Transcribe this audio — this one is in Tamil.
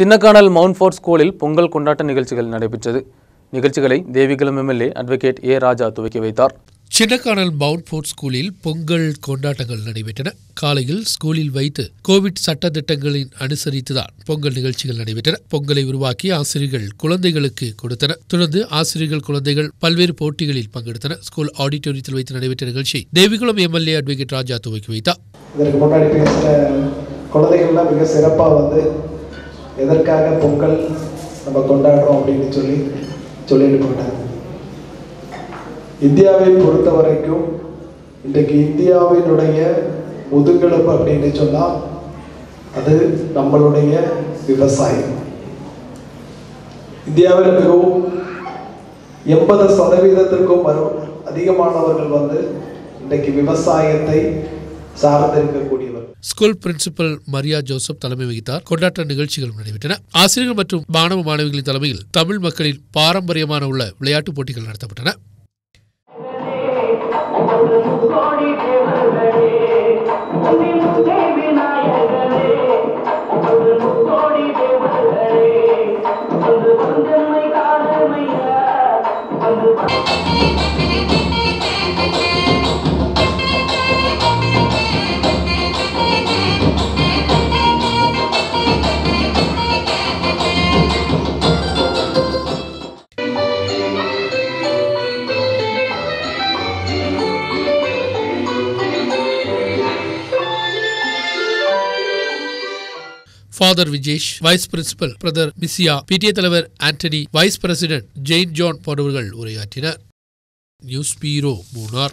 சின்னக்கானல் மவுண்ட் ஃபோர்ட் ஸ்கூலில் பொங்கல் கொண்டாட்ட நிகழ்ச்சிகள் நடைபெற்றது. நிகழ்ச்சிகளை Devikulam MLA advocate A Raja துவக்கி வைத்தார். சின்னக்கானல் மவுண்ட் ஃபோர்ட் ஸ்கூலில் பொங்கல் கொண்டாட்டங்கள் நடைபெற்றன. காலையில் ஸ்கூலில் வைத்து கோவிட் சட்டத்திட்டங்களின் அனுசரித்துதான் பொங்கல் நிகழ்ச்சிகள் நடைபெற்றன. பொங்கலை உருவாக்கி ஆசிரியர்கள் குழந்தைகளுக்கு கொடுத்தனர். தொடர்ந்து ஆசிரியர்கள் குழந்தைகள் பல்வேறு போட்டிகளில் பங்கெடுத்தனர். ஸ்கூல் ஆடிட்டோரியத்தில் வைத்து நடைபெற்ற நிகழ்ச்சி தேவிகுளம் எம்எல்ஏ அட்வொகேட் ராஜா துவக்கி வைத்தார். இதற்கு முன்னாடி பேசின குழந்தைகள்லாம் மிக சிறப்பாக வந்து எதற்காக பொங்கல் நம்ம கொண்டாடுறோம் அப்படின்னு சொல்லி சொல்லிட்டு போட்டாங்க இந்தியாவை பொறுத்த வரைக்கும் இன்றைக்கு இந்தியாவினுடைய முதுகெலும்பு அப்படின்னு சொன்னால் அது நம்மளுடைய விவசாயம். இந்தியாவில் மிகவும் எண்பது சதவீதத்திற்கும் வரும் அதிகமானவர்கள் வந்து இன்றைக்கு விவசாயத்தை சார்ந்திருக்கக்கூடியவர். ஸ்கூல் பிரின்சிபல் மரியா ஜோசப் தலைமை வகித்தார். கொண்டாட்ட நிகழ்ச்சிகளும் நடைபெற்றன. ஆசிரியர்கள் மற்றும் மாணவ மாணவிகளின் தலைமையில் தமிழ் மக்களின் பாரம்பரியமான உள்ள விளையாட்டுப் போட்டிகள் நடத்தப்பட்டன. Father Vijesh vice principal brother Misiya PTA தலைவர் Antony vice president Jain John போன்றவர்கள் உரையாற்றினர். நியூஸ் பீரோ மூனார்